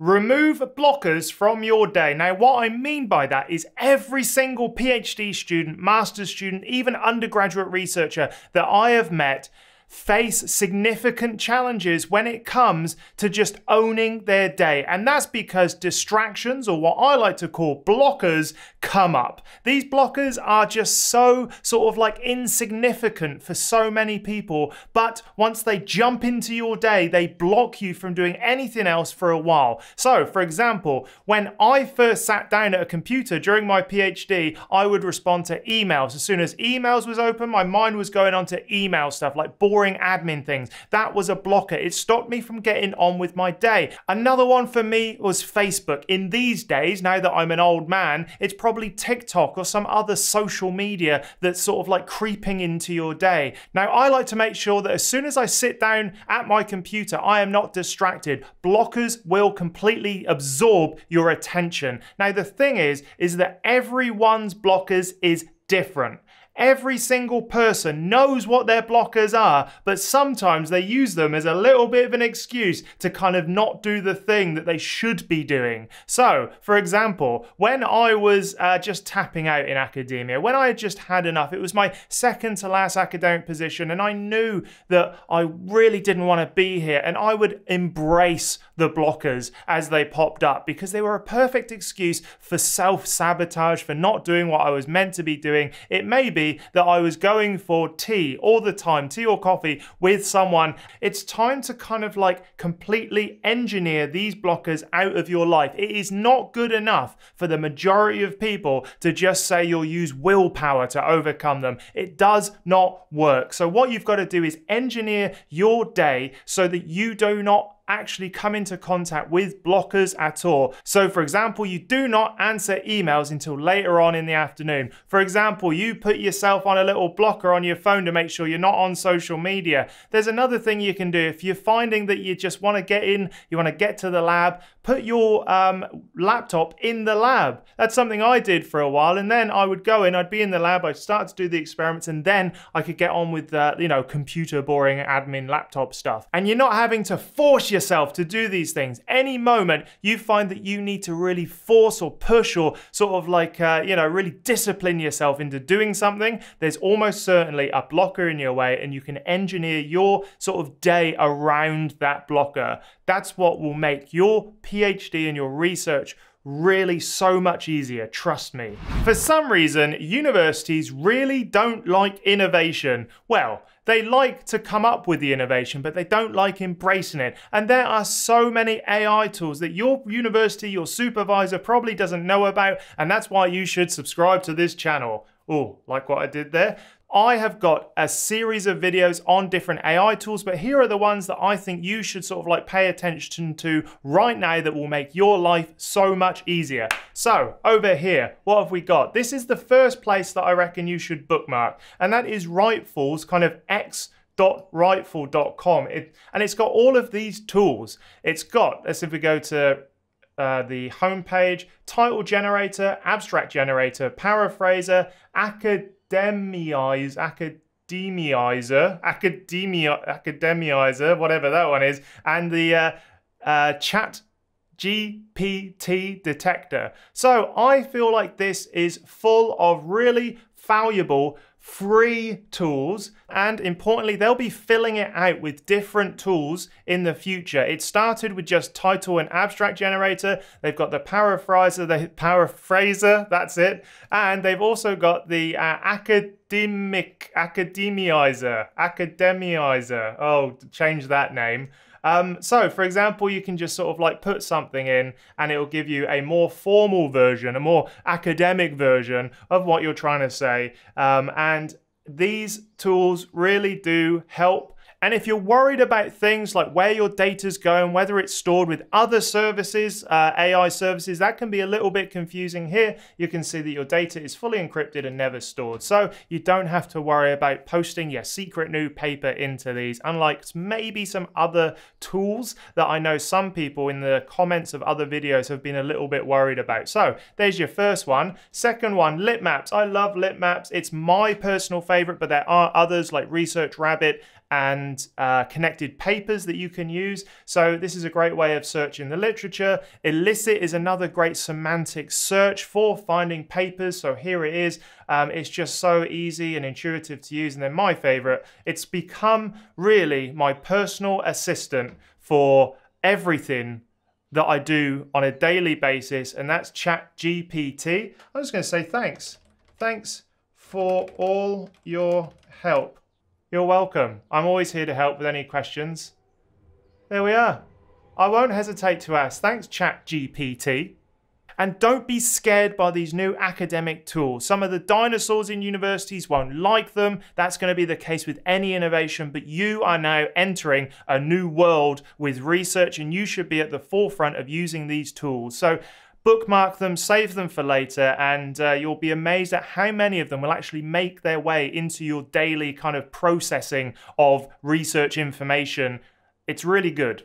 remove blockers from your day. Now, what I mean by that is every single PhD student, master's student, even undergraduate researcher that I have met face significant challenges when it comes to just owning their day. And that's because distractions, or what I like to call blockers, come up. These blockers are just so sort of like insignificant for so many people, but once they jump into your day, they block you from doing anything else for a while. So, for example, when I first sat down at a computer during my PhD, I would respond to emails. As soon as emails was open, my mind was going on to email stuff like boring boring admin things. That was a blocker. It stopped me from getting on with my day. Another one for me was Facebook. In these days, now that I'm an old man, it's probably TikTok or some other social media that's sort of like creeping into your day. Now, I like to make sure that as soon as I sit down at my computer, I am not distracted. Blockers will completely absorb your attention. Now, the thing is, is that everyone's blockers is different. Every single person knows what their blockers are, but sometimes they use them as a little bit of an excuse to kind of not do the thing that they should be doing. So, for example, when I was uh, just tapping out in academia, when I had just had enough, it was my second to last academic position, and I knew that I really didn't want to be here, and I would embrace the blockers as they popped up because they were a perfect excuse for self sabotage, for not doing what I was meant to be doing. It may be that I was going for tea all the time, tea or coffee with someone. It's time to kind of like completely engineer these blockers out of your life. It is not good enough for the majority of people to just say you'll use willpower to overcome them. It does not work. So, what you've got to do is engineer your day so that you do not actually come into contact with blockers at all. So, for example, you do not answer emails until later on in the afternoon. For example, you put yourself on a little blocker on your phone to make sure you're not on social media. There's another thing you can do if you're finding that you just want to get in, you want to get to the lab, put your um, laptop in the lab. That's something I did for a while, and then I would go in, I'd be in the lab, I'd start to do the experiments, and then I could get on with the, you know, computer boring admin laptop stuff. And you're not having to force yourself to do these things. Any moment you find that you need to really force or push or sort of like, uh, you know, really discipline yourself into doing something, there's almost certainly a blocker in your way, and you can engineer your sort of day around that blocker. That's what will make your PhD and your research really so much easier, trust me. For some reason, universities really don't like innovation. Well, they like to come up with the innovation, but they don't like embracing it. And there are so many AI tools that your university, your supervisor probably doesn't know about, and that's why you should subscribe to this channel. Oh, like what I did there? I have got a series of videos on different AI tools, but here are the ones that I think you should sort of like pay attention to right now that will make your life so much easier. So over here, what have we got? This is the first place that I reckon you should bookmark, and that is Writefull's kind of X writefull.com it, and it's got all of these tools it's got let's if we go to uh, the homepage title generator abstract generator paraphraser acad academize, academizer, academia, academizer, whatever that one is, and the uh, uh, chat GPT detector. So I feel like this is full of really valuable free tools and importantly they'll be filling it out with different tools in the future. It started with just title and abstract generator. They've got the paraphraser the paraphraser that's it. And they've also got the uh, academic academizer academizer. Oh change that name um, so, for example, you can just sort of like put something in and it'll give you a more formal version, a more academic version of what you're trying to say. Um, and these tools really do help and if you're worried about things like where your data's going, whether it's stored with other services, uh, AI services, that can be a little bit confusing. Here, you can see that your data is fully encrypted and never stored. So you don't have to worry about posting your secret new paper into these, unlike maybe some other tools that I know some people in the comments of other videos have been a little bit worried about. So there's your first one. Second one, Litmaps. I love Litmaps. It's my personal favorite, but there are others like Research Rabbit and uh, connected papers that you can use. So this is a great way of searching the literature. Elicit is another great semantic search for finding papers. So here it is. Um, it's just so easy and intuitive to use. And then my favorite, it's become really my personal assistant for everything that I do on a daily basis, and that's ChatGPT. I'm just going to say thanks. Thanks for all your help. You're welcome. I'm always here to help with any questions. There we are. I won't hesitate to ask. Thanks, ChatGPT. And don't be scared by these new academic tools. Some of the dinosaurs in universities won't like them. That's going to be the case with any innovation, but you are now entering a new world with research and you should be at the forefront of using these tools. So bookmark them, save them for later, and uh, you'll be amazed at how many of them will actually make their way into your daily kind of processing of research information. It's really good.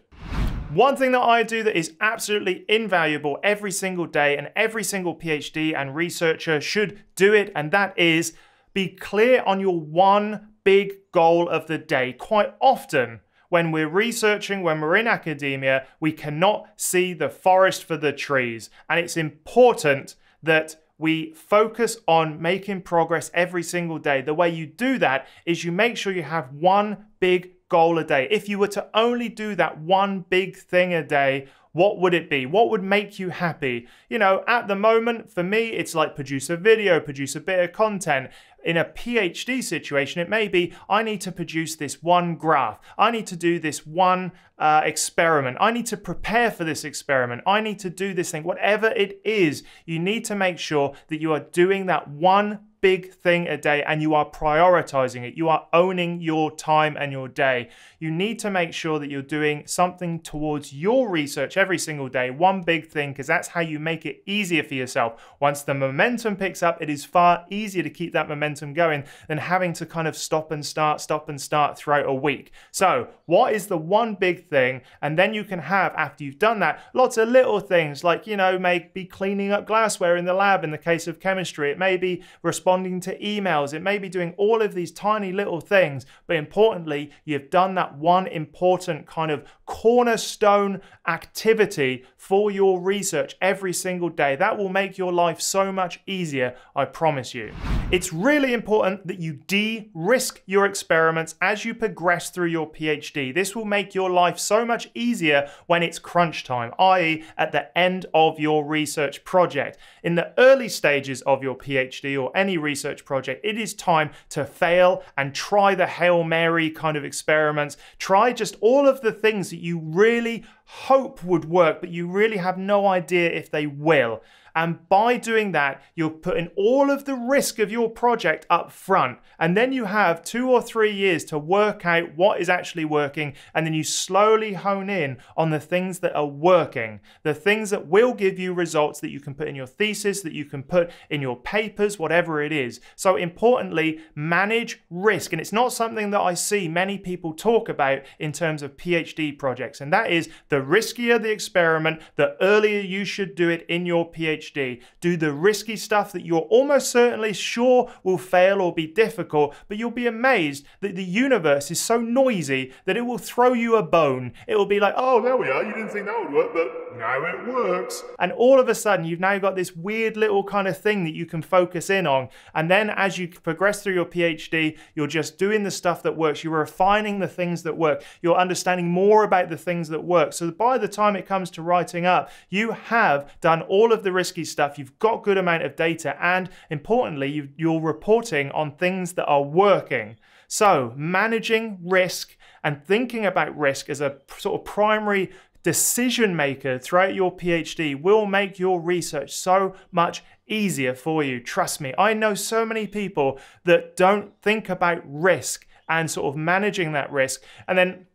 One thing that I do that is absolutely invaluable every single day, and every single PhD and researcher should do it, and that is be clear on your one big goal of the day. Quite often, when we're researching, when we're in academia, we cannot see the forest for the trees. And it's important that we focus on making progress every single day. The way you do that is you make sure you have one big goal a day, if you were to only do that one big thing a day, what would it be? What would make you happy? You know, at the moment, for me, it's like produce a video, produce a bit of content. In a PhD situation, it may be I need to produce this one graph. I need to do this one uh, experiment. I need to prepare for this experiment. I need to do this thing. Whatever it is, you need to make sure that you are doing that one big thing a day and you are prioritizing it. You are owning your time and your day. You need to make sure that you're doing something towards your research every single day, one big thing, because that's how you make it easier for yourself. Once the momentum picks up, it is far easier to keep that momentum going than having to kind of stop and start, stop and start throughout a week. So, what is the one big thing? And then you can have, after you've done that, lots of little things like, you know, maybe cleaning up glassware in the lab in the case of chemistry. It may be responding responding to emails, it may be doing all of these tiny little things, but importantly, you've done that one important kind of cornerstone activity for your research every single day. That will make your life so much easier, I promise you. It's really important that you de risk your experiments as you progress through your PhD. This will make your life so much easier when it's crunch time, i.e., at the end of your research project. In the early stages of your PhD or any research project, it is time to fail and try the Hail Mary kind of experiments. Try just all of the things that you really hope would work, but you really have no idea if they will. And by doing that, you're putting all of the risk of your project up front. And then you have two or three years to work out what is actually working. And then you slowly hone in on the things that are working, the things that will give you results that you can put in your thesis, that you can put in your papers, whatever it is. So, importantly, manage risk. And it's not something that I see many people talk about in terms of PhD projects. And that is the riskier the experiment, the earlier you should do it in your PhD Do the risky stuff that you're almost certainly sure will fail or be difficult, but you'll be amazed that the universe is so noisy that it will throw you a bone. It will be like, oh, there we are. You didn't think that would work, but now it works. And all of a sudden, you've now got this weird little kind of thing that you can focus in on. And then as you progress through your PhD, you're just doing the stuff that works. You're refining the things that work. You're understanding more about the things that work. So by the time it comes to writing up, you have done all of the risk risky stuff, you've got good amount of data, and importantly, you, are reporting on things that are working. So managing risk and thinking about risk as a sort of primary decision maker throughout your PhD will make your research so much easier for you. Trust me, I know so many people that don't think about risk and sort of managing that risk. And then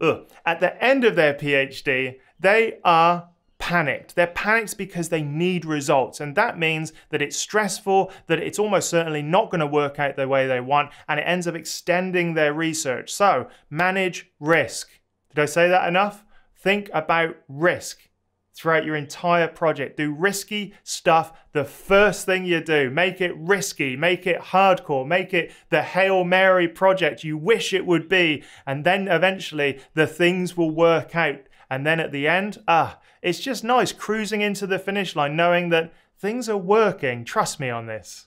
ugh, at the end of their PhD, they are panicked. They're panicked because they need results. And that means that it's stressful, that it's almost certainly not going to work out the way they want, and it ends up extending their research. So manage risk. Did I say that enough? Think about risk throughout your entire project. Do risky stuff the first thing you do. Make it risky, make it hardcore, make it the Hail Mary project you wish it would be. And then eventually the things will work out. And then at the end, ah, it's just nice cruising into the finish line knowing that things are working. Trust me on this.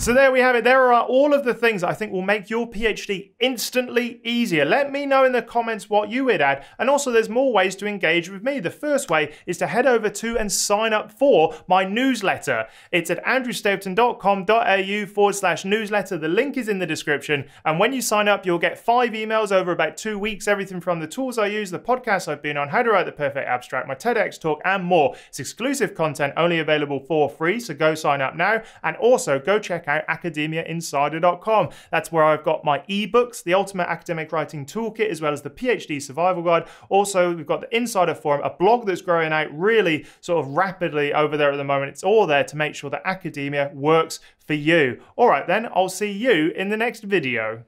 So there we have it. There are all of the things I think will make your PhD instantly easier. Let me know in the comments what you would add. And also there's more ways to engage with me. The first way is to head over to and sign up for my newsletter. It's at andrewstapleton.com.au forward slash newsletter. The link is in the description. And when you sign up, you'll get five emails over about two weeks, everything from the tools I use, the podcasts I've been on, how to write the perfect abstract, my TEDx talk, and more. It's exclusive content only available for free. So go sign up now. And also go check out academiainsider.com. That's where I've got my ebooks, the Ultimate Academic Writing Toolkit, as well as the PhD Survival Guide. Also, we've got the Insider Forum, a blog that's growing out really sort of rapidly over there at the moment. It's all there to make sure that academia works for you. All right, then, I'll see you in the next video.